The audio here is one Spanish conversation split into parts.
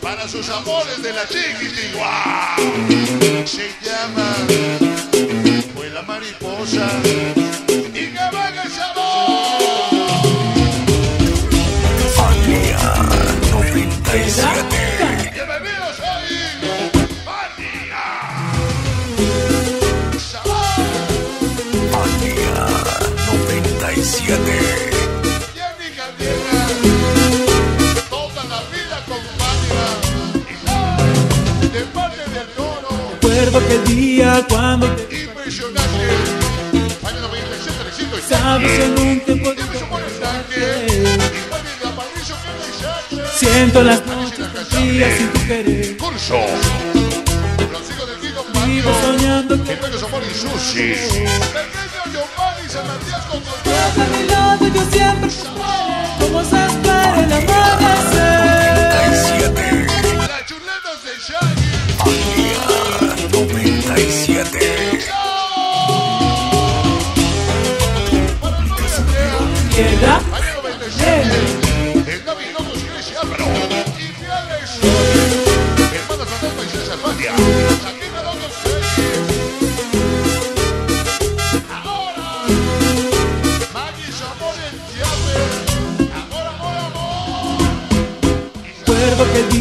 Para sus amores de la chiquitigua. Se llama 97. Jenny Candela, toda la vida con Fania. Y de parte del toro, Recuerdo aquel día cuando te impresionante. Fania 96, Alexito y sabes Jackie. en un tiempo de. Siento las noches frías sin tu querer Curso. Pequeño y Sushi. Pequeño Giovanni San Matías con estás a mi lado yo siempre como se espera el amanecer 97. Las chuletas de Shaggy. Fania 97. Para el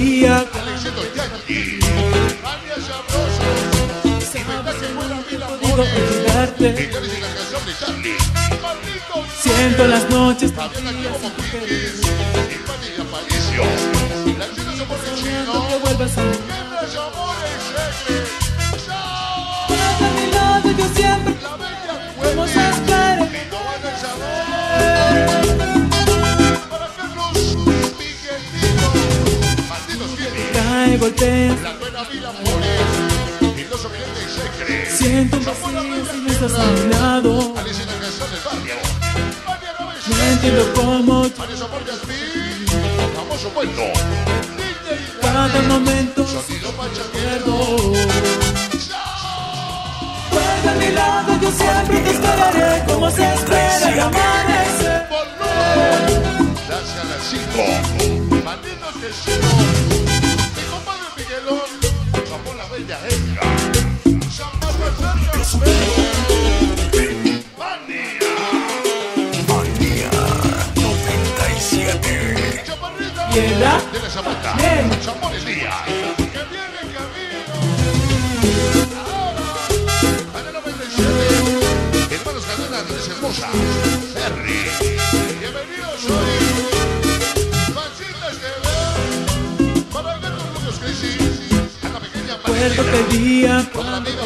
Alexito Sabroso. Que amores. Y la canción de Charlie. Maldito Siento las noches Fabián aquí como Kikis. Y Fanny y Aparicio. La chica se pone que chino. vuelvas a mí yo siempre La bella Cae voltea La buena vida. Y los. Siento un vacío si no estás a mi lado Alicia barrio. No 97. entiendo cómo. Famoso cuento. Cada momento Sonido Vuelve a mi lado, yo siempre te esperaré como se espera el amanecer Volver. Gracias a las 5. Malditos vecinos. Mi Chaparrita. Quiera De la Zapata. Bien. Elías. Que viene camino. Ahora. Ana 97. Hermanos Cadena de Hermosa. Ferry. Bienvenidos hoy. Fancitas de ver. Para ver los locos crisis. A la pequeña Recuerdo día Con la amiga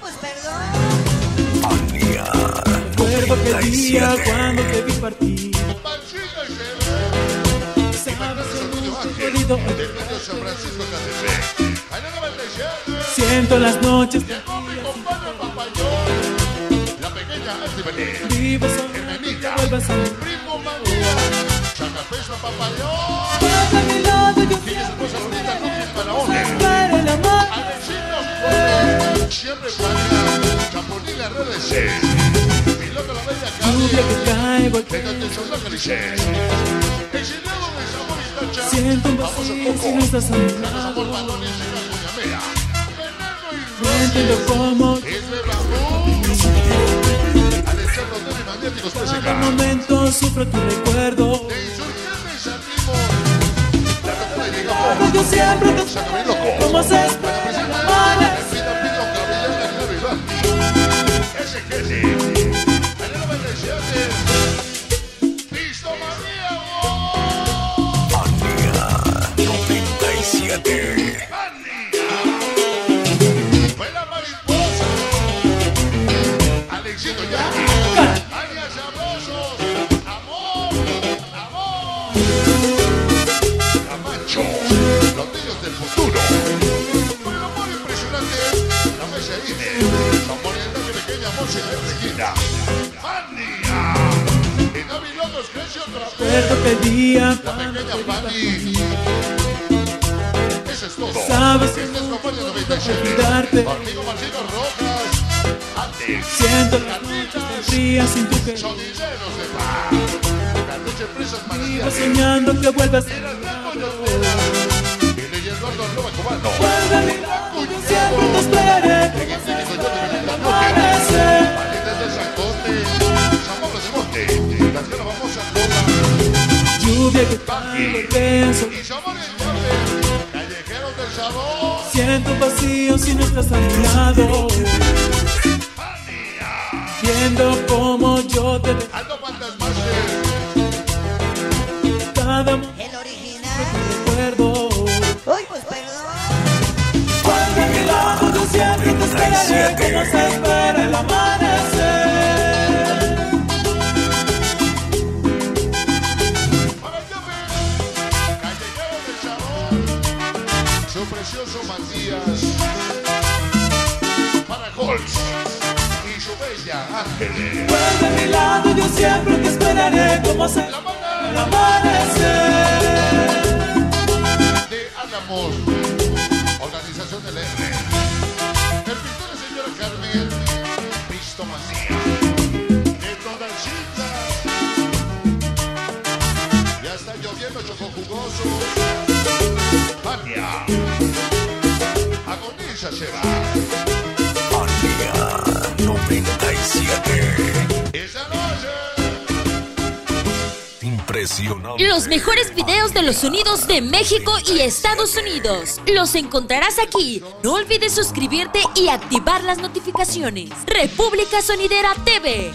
pues perdón. Recuerdo aquel día 97. cuando te vi partir y se ve. Y Sabes Fernando en Antonio un Siempre Fania. Chapulín RDC. Piloto la bella de Sabor y Tacha. Siento un vacío si no estás a mi Carlos Amor lado Balones y la Cuñamea. Fernando y No entiendo cómo cada momento sufro tu recuerdo De insurgentes. La siempre te loco. como se Para espera 97. Fue la mariposa. Alexito Yankee. Ania sabrosos. Amor. Amor. Camacho. Los niños del futuro. Con el amor impresionante. La mesa INE. La morientaje pequeña Monse de Regina. Fania. Y David Locos crece otra vez. Recuerdo que día La pequeña Fanny. Todo. Sabes que no puedo 97. olvidarte. Conmigo Martino Rojas. Alex. Siento las noches frías sin tu querer de paz. Presas Vivo Manantiales. soñando que vuelvas a Era el blanco y el negro. Y Luis Eduardo Arroba Cubano. Vuelve a mi lado, yo siempre te esperaré En el técnico yo de Benita Noche. Amanecer Paletas de Sancote. Zamora de Monte. Las que la famosa Copa. Lluvia que cae, Y Zamora Siento vacío si no estás a mi lado. Viendo como yo te Aldo Fantasmaster. cada El original. recuerdo Uy, pues perdón. Vuelve a mi lado, yo siempre te esperaré como se espera el amanecer Para Yope, Callejero del Sabor, su precioso Matías, para Holz y su bella Ángeles. Vuelve a mi lado, yo siempre te esperaré como se La el banda amanecer de Álamos, organización del R. El pintor de señora Carmen, Pisto Macía, de Todancita. Ya está lloviendo choco jugoso. Fania, agoniza se va. Fania 97. Esa noche. Impresionante. Los mejores videos de los sonidos de México y Estados Unidos. Los encontrarás aquí. No olvides suscribirte y activar las notificaciones. República Sonidera TV.